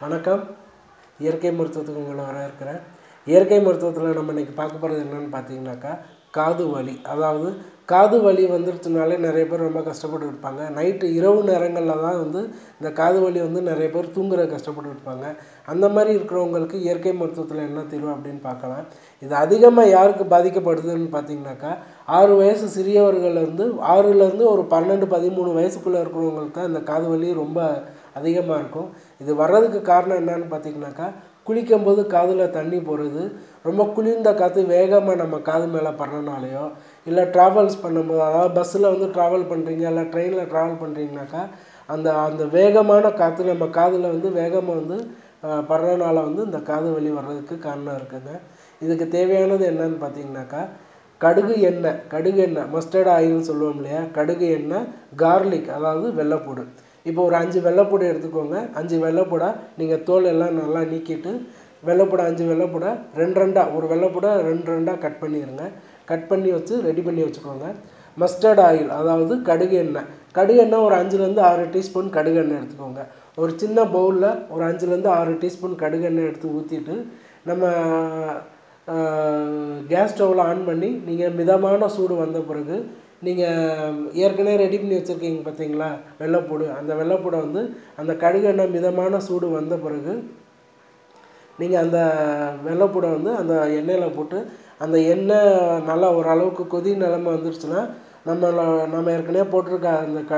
வணக்கம். இயற்கை மருத்துவத்துக்கு உங்களை வரவேற்கிறேன். இயற்கை மருத்துவத்தில் நம்ம இன்றைக்கி பார்க்க போகிறது என்னென்னு பார்த்தீங்கன்னாக்கா காது வலி. அதாவது காது வலி வந்துடுச்சுனாலே நிறைய பேர் ரொம்ப கஷ்டப்பட்டு இருப்பாங்க. நைட்டு இரவு நேரங்களில் தான் வந்து இந்த காது வலி வந்து நிறைய பேர் தூங்குற கஷ்டப்பட்டு இருப்பாங்க. அந்த மாதிரி இருக்கிறவங்களுக்கு இயற்கை மருத்துவத்தில் என்ன தீர்வு அப்படின்னு பார்க்கலாம். இது அதிகமாக யாருக்கு பாதிக்கப்படுதுன்னு பார்த்தீங்கன்னாக்கா ஆறு வயசு சிறியவர்கள்லேருந்து ஆறுலேருந்து ஒரு பன்னெண்டு பதிமூணு வயசுக்குள்ளே இருக்கிறவங்களுக்கு தான் இந்த காது வலி ரொம்ப அதிகமாக இருக்கும். இது வர்றதுக்கு காரணம் என்னன்னு பார்த்தீங்கன்னாக்கா குளிக்கும்போது காதில் தண்ணி போகிறது ரொம்ப குளிர்ந்த காற்று வேகமாக நம்ம காது மேலே படுறனாலையோ இல்லை ட்ராவல்ஸ் பண்ணும்போது அதாவது பஸ்ஸில் வந்து ட்ராவல் பண்ணுறீங்க இல்லை ட்ரெயினில் ட்ராவல் பண்ணுறீங்கனாக்கா அந்த அந்த வேகமான காற்று நம்ம காதில் வந்து வேகமாக வந்து படுறனால வந்து இந்த காது வலி வர்றதுக்கு காரணம் இருக்குதுங்க இதுக்கு தேவையானது என்னன்னு பார்த்தீங்கன்னாக்கா கடுகு எண்ணெய் கடுகு எண்ணெய் மஸ்டர்ட் ஆயில்னு சொல்லுவோம் இல்லையா? கடுகு எண்ணெய் கார்லிக் அதாவது வெள்ளைப்பூடு. இப்போ ஒரு அஞ்சு வெள்ளைப்பூடை எடுத்துக்கோங்க. அஞ்சு வெள்ளைப்பூடை நீங்கள் தோல் எல்லாம் நல்லா நீக்கிட்டு வெள்ளைப்பூடை அஞ்சு வெள்ளைப்பூடை ரெண்டு ரெண்டாக ஒரு வெள்ளைப்பூடை ரெண்டு ரெண்டாக கட் பண்ணிடுங்க கட் பண்ணி வச்சு ரெடி பண்ணி வச்சுக்கோங்க. மஸ்டர்ட் ஆயில் அதாவது கடுகு எண்ணெய். கடுகு எண்ணெய் ஒரு அஞ்சுலேருந்து ஆறு டீஸ்பூன் கடுகு எண்ணெய் எடுத்துக்கோங்க. ஒரு சின்ன பவுலில் ஒரு அஞ்சுலேருந்து ஆறு டீஸ்பூன் கடுகு எண்ணெய் எடுத்து ஊற்றிட்டு நம்ம கேஸ் ஸ்டவ்வில் ஆன் பண்ணி நீங்கள் மிதமான சூடு வந்த பிறகு நீங்கள் ஏற்கனவே ரெடி பண்ணி வச்சுருக்கீங்க பார்த்தீங்களா? வெள்ளைப்பூடு. அந்த வெள்ளைப்பூடை வந்து அந்த கடுகெண்ணெய் மிதமான சூடு வந்த பிறகு நீங்கள் அந்த வெள்ளைப்பூடை வந்து அந்த எண்ணெயில் போட்டு அந்த எண்ணெய் நல்லா ஓரளவுக்கு கொதி நிலமை வந்துருச்சுன்னா நம்ம நம்ம ஏற்கனவே போட்டிருக்க அந்த க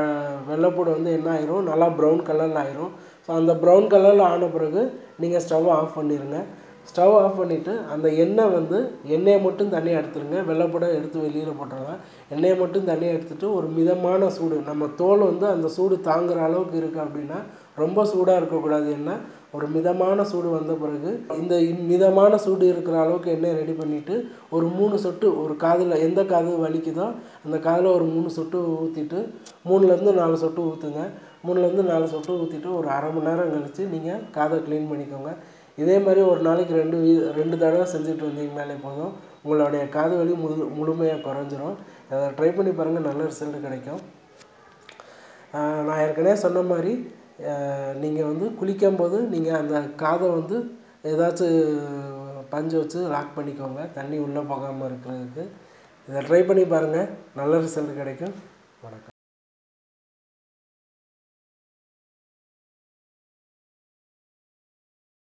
வெள்ளைப்பூடை வந்து என்ன ஆயிரும்? நல்லா ப்ரௌன் கலரில் ஆயிரும். ஸோ அந்த ப்ரௌன் கலரில் ஆன பிறகு நீங்கள் ஸ்டவ்வை ஆஃப் பண்ணிடுங்க ஸ்டவ் ஆஃப் பண்ணிவிட்டு அந்த எண்ணெய் வந்து எண்ணெயை மட்டும் தனியாக எடுத்துருங்க. வெள்ளைப்பூடை எடுத்து வெளியில் போட்டுடலாம் எண்ணெயை மட்டும் தனியாக எடுத்துகிட்டு ஒரு மிதமான சூடு. நம்ம தோல் வந்து அந்த சூடு தாங்குகிற அளவுக்கு இருக்குது அப்படின்னா ரொம்ப சூடாக இருக்கக்கூடாது எண்ணெய். ஒரு மிதமான சூடு வந்த பிறகு இந்த மிதமான சூடு இருக்கிற அளவுக்கு எண்ணெய் ரெடி பண்ணிவிட்டு ஒரு மூணு சொட்டு ஒரு காதில் எந்த காது வலிக்குதோ அந்த காதில் ஒரு மூணு சொட்டு ஊற்றிட்டு மூணுலேருந்து நாலு சொட்டு ஊற்றுங்க மூணுலேருந்து நாலு சொட்டு ஊற்றிட்டு ஒரு அரை மணி நேரம் கழித்து நீங்கள் காதை க்ளீன் பண்ணிக்கோங்க. இதே மாதிரி ஒரு நாளைக்கு ரெண்டு வீ ரெண்டு தடவை செஞ்சுட்டு வந்தீங்கனாலே போதும். உங்களுடைய காது வலி முழு முழுமையாக குறைஞ்சிரும். அதை ட்ரை பண்ணி பாருங்கள் நல்ல ரிசல்ட் கிடைக்கும். நான் ஏற்கனவே சொன்ன மாதிரி நீங்கள் வந்து குளிக்கும்போது நீங்கள் அந்த காதை வந்து ஏதாச்சும் பஞ்சு வச்சு லாக் பண்ணிக்கோங்க. தண்ணி உள்ளே போகாமல் இருக்கிறதுக்கு. இதை ட்ரை பண்ணி பாருங்கள் நல்ல ரிசல்ட் கிடைக்கும். வணக்கம்.